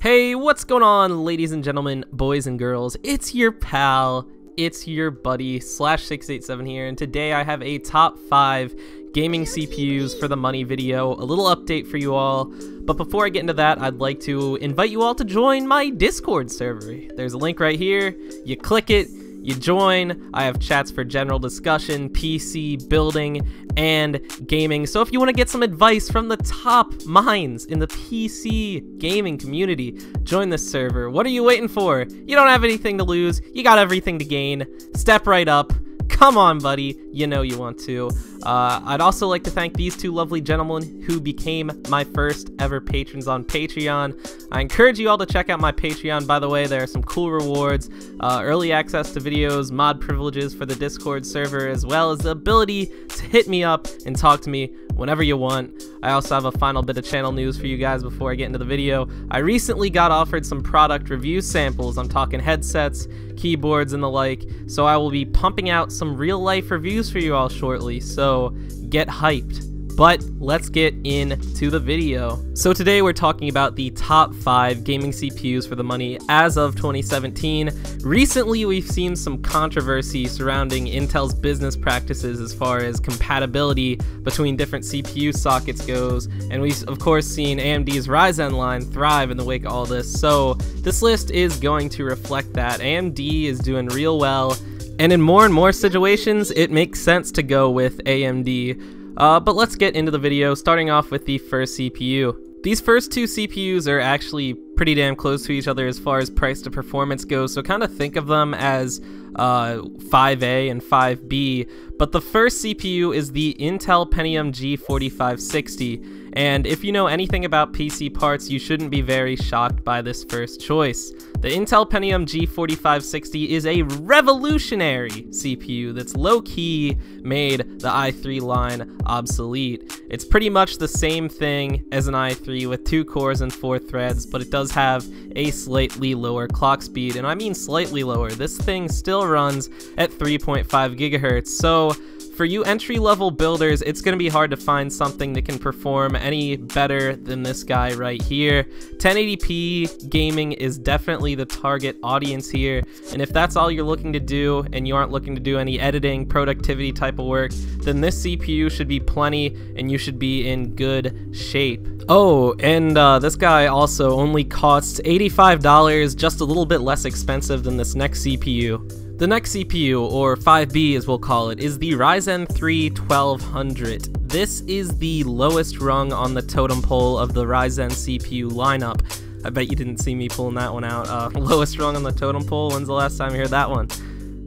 Hey, what's going on, ladies and gentlemen, boys and girls? It's your pal, it's your buddy, slash 687 here, and today I have a top 5 gaming CPUs for the money video, a little update for you all. But before I get into that, I'd like to invite you all to join my Discord server. There's a link right here, you click it, you join. I have chats for general discussion, PC, building, and gaming. So if you want to get some advice from the top minds in the PC gaming community, join this server. What are you waiting for? You don't have anything to lose. You got everything to gain. Step right up. Come on, buddy. You know you want to. Uh, I'd also like to thank these two lovely gentlemen who became my first ever patrons on Patreon. I encourage you all to check out my Patreon, by the way. There are some cool rewards, uh, early access to videos, mod privileges for the Discord server, as well as the ability to hit me up and talk to me whenever you want. I also have a final bit of channel news for you guys before I get into the video. I recently got offered some product review samples. I'm talking headsets, keyboards, and the like, so I will be pumping out some real life reviews for you all shortly, so get hyped. But let's get into the video. So today we're talking about the top 5 gaming CPUs for the money as of 2017. Recently we've seen some controversy surrounding Intel's business practices as far as compatibility between different CPU sockets goes, and we've of course seen AMD's Ryzen line thrive in the wake of all this, so this list is going to reflect that. AMD is doing real well, and in more and more situations, it makes sense to go with AMD. Uh, but let's get into the video, starting off with the first CPU. These first two CPUs are actually pretty damn close to each other as far as price to performance goes, so kind of think of them as uh, 5A and 5B. But the first CPU is the Intel Pentium G4560, and if you know anything about PC parts, you shouldn't be very shocked by this first choice. The Intel Pentium G4560 is a revolutionary CPU that's low-key made the i3 line obsolete. It's pretty much the same thing as an i3 with two cores and four threads, but it does have a slightly lower clock speed, and I mean slightly lower. This thing still runs at 3.5 gigahertz, so for you entry level builders, it's going to be hard to find something that can perform any better than this guy right here. 1080p gaming is definitely the target audience here, and if that's all you're looking to do and you aren't looking to do any editing, productivity type of work, then this CPU should be plenty and you should be in good shape. Oh, and uh, this guy also only costs $85, just a little bit less expensive than this next CPU. The next CPU, or 5B as we'll call it, is the Ryzen 3 1200. This is the lowest rung on the totem pole of the Ryzen CPU lineup. I bet you didn't see me pulling that one out. Uh, lowest rung on the totem pole, when's the last time you heard that one?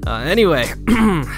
Uh, anyway,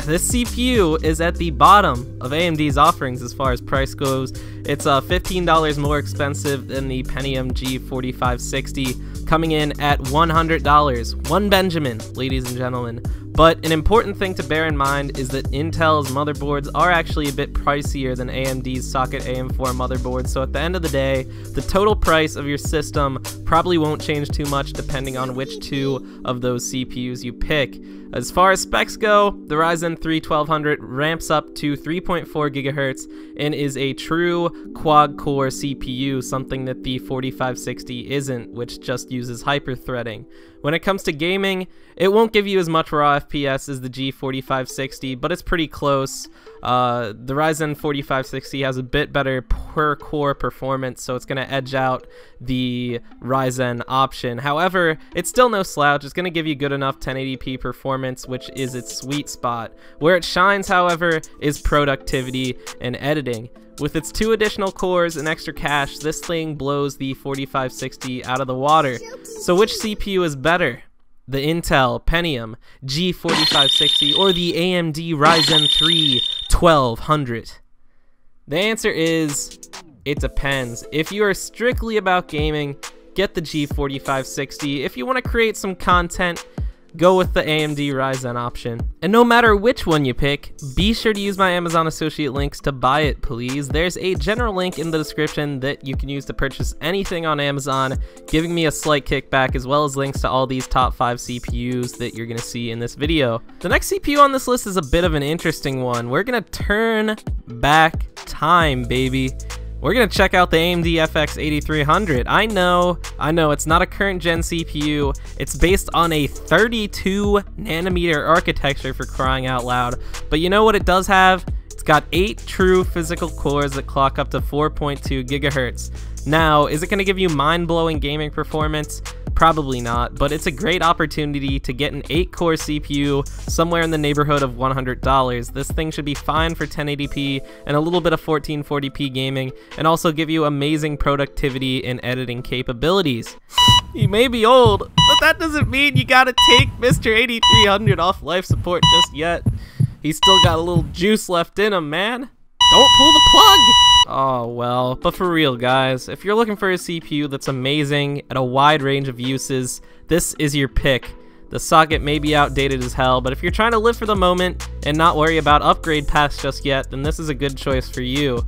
this CPU is at the bottom of AMD's offerings as far as price goes. It's uh, $15 more expensive than the Pentium G4560, coming in at $100. One Benjamin, ladies and gentlemen. But an important thing to bear in mind is that Intel's motherboards are actually a bit pricier than AMD's socket AM4 motherboards, so at the end of the day, the total price of your system probably won't change too much depending on which two of those CPUs you pick. As far as specs go, the Ryzen 3 1200 ramps up to 3.4 GHz and is a true quad-core CPU, something that the 4560 isn't, which just uses hyper-threading. When it comes to gaming, it won't give you as much raw FPS as the G4560, but it's pretty close. Uh, the Ryzen 4560 has a bit better per core performance, so it's going to edge out the Ryzen option. However, it's still no slouch. It's going to give you good enough 1080p performance, which is its sweet spot. Where it shines, however, is productivity and editing. With its two additional cores and extra cache, this thing blows the 4560 out of the water. So which CPU is better? The Intel Pentium G4560 or the AMD Ryzen 3 1200? The answer is, it depends. If you are strictly about gaming, get the G4560. If you want to create some content, go with the AMD Ryzen option. And no matter which one you pick, be sure to use my Amazon associate links to buy it, please. There's a general link in the description that you can use to purchase anything on Amazon, giving me a slight kickback as well as links to all these top 5 CPUs that you're going to see in this video. The next CPU on this list is a bit of an interesting one. We're going to turn back time, baby. We're gonna check out the AMD FX 8300. I know, I know, it's not a current gen CPU. It's based on a 32 nanometer architecture for crying out loud. But you know what it does have? Got eight true physical cores that clock up to 4.2 gigahertz. Now, is it gonna give you mind-blowing gaming performance? Probably not, but it's a great opportunity to get an 8-core CPU somewhere in the neighborhood of $100. This thing should be fine for 1080p and a little bit of 1440p gaming, and also give you amazing productivity and editing capabilities. You may be old, but that doesn't mean you gotta take Mr. 8300 off life support just yet. He's still got a little juice left in him, man. Don't pull the plug! Oh, well, but for real, guys, if you're looking for a CPU that's amazing at a wide range of uses, this is your pick. The socket may be outdated as hell, but if you're trying to live for the moment and not worry about upgrade paths just yet, then this is a good choice for you.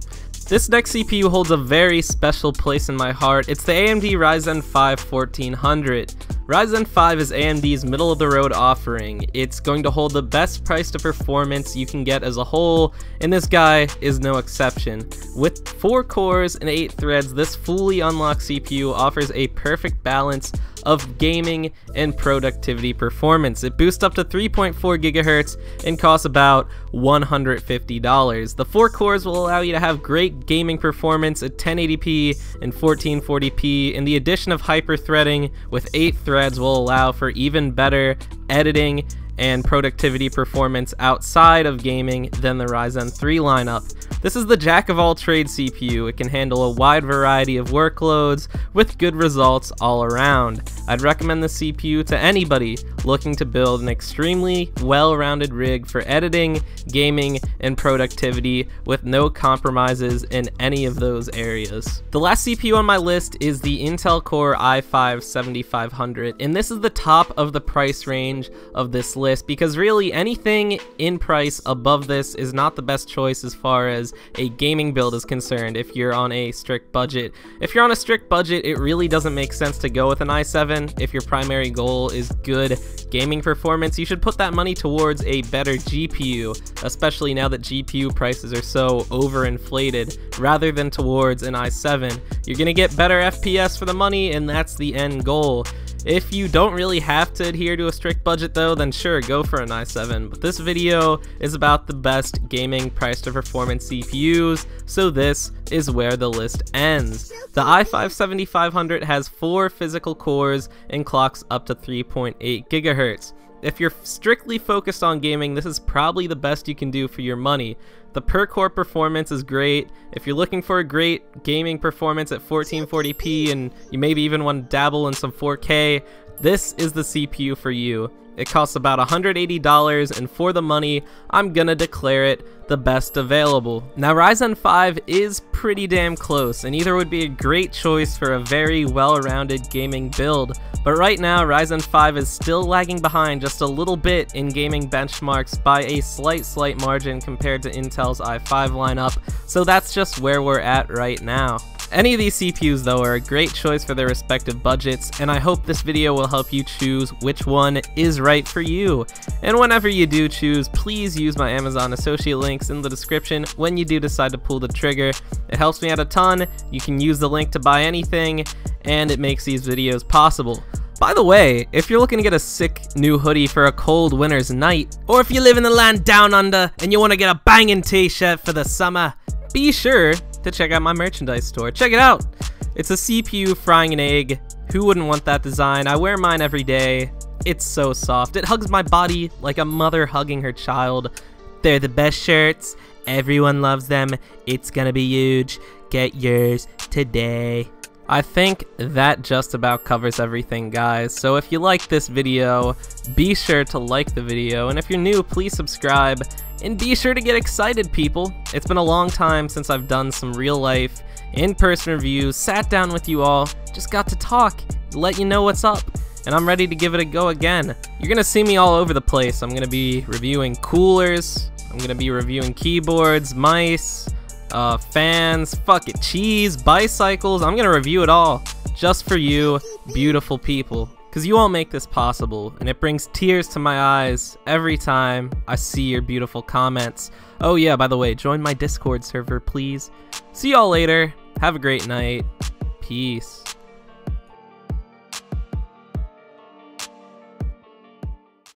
This next CPU holds a very special place in my heart. It's the AMD Ryzen 5 1400. Ryzen 5 is AMD's middle of the road offering. It's going to hold the best price to performance you can get as a whole, and this guy is no exception. With 4 cores and 8 threads, this fully unlocked CPU offers a perfect balance of gaming and productivity performance. It boosts up to 3.4 gigahertz and costs about $150. The 4 cores will allow you to have great gaming performance at 1080p and 1440p, and the addition of hyper-threading with 8 threads will allow for even better editing and productivity performance outside of gaming than the Ryzen 3 lineup. This is the jack of all trades CPU. It can handle a wide variety of workloads with good results all around. I'd recommend the CPU to anybody looking to build an extremely well-rounded rig for editing, gaming, and productivity with no compromises in any of those areas. The last CPU on my list is the Intel Core i5-7500, and this is the top of the price range of this list list because really anything in price above this is not the best choice as far as a gaming build is concerned if you're on a strict budget. If you're on a strict budget, it really doesn't make sense to go with an i7. If your primary goal is good gaming performance, you should put that money towards a better GPU, especially now that GPU prices are so overinflated, rather than towards an i7. You're gonna get better FPS for the money, and that's the end goal. If you don't really have to adhere to a strict budget though, then sure, go for an i7. But this video is about the best gaming price to performance CPUs, so this is where the list ends. The i5-7500 has 4 physical cores and clocks up to 3.8 GHz. If you're strictly focused on gaming, this is probably the best you can do for your money. The per core performance is great. If you're looking for a great gaming performance at 1440p and you maybe even want to dabble in some 4K, this is the CPU for you. It costs about $180 and for the money, I'm gonna declare it the best available. Now Ryzen 5 is pretty damn close and either would be a great choice for a very well-rounded gaming build, but right now Ryzen 5 is still lagging behind just a little bit in gaming benchmarks by a slight slight margin compared to Intel's i5 lineup, so that's just where we're at right now. Any of these CPUs though are a great choice for their respective budgets, and I hope this video will help you choose which one is right for you. And whenever you do choose, please use my Amazon associate links in the description when you do decide to pull the trigger. It helps me out a ton, you can use the link to buy anything, and it makes these videos possible. By the way, if you're looking to get a sick new hoodie for a cold winter's night, or if you live in the land down under and you want to get a banging t-shirt for the summer, be sure to check out my merchandise store. Check it out! It's a CPU frying an egg. Who wouldn't want that design? I wear mine every day. It's so soft. It hugs my body like a mother hugging her child. They're the best shirts. Everyone loves them. It's gonna be huge. Get yours today. I think that just about covers everything guys, so if you like this video, be sure to like the video, and if you're new, please subscribe, and be sure to get excited people! It's been a long time since I've done some real life, in-person reviews, sat down with you all, just got to talk, let you know what's up, and I'm ready to give it a go again. You're gonna see me all over the place, I'm gonna be reviewing coolers, I'm gonna be reviewing keyboards, mice, uh, fans, fuck it, cheese, bicycles. I'm gonna review it all just for you, beautiful people. Because you all make this possible, and it brings tears to my eyes every time I see your beautiful comments. Oh yeah, by the way, join my Discord server, please. See y'all later. Have a great night. Peace.